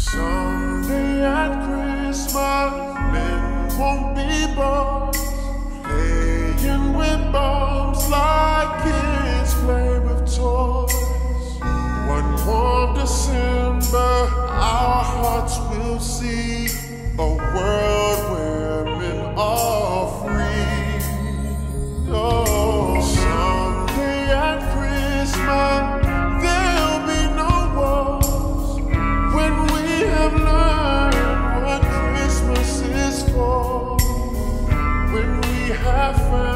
Someday at Christmas, men won't be boys, playing with bombs like kids play with toys. One warm December, our hearts will see a world When we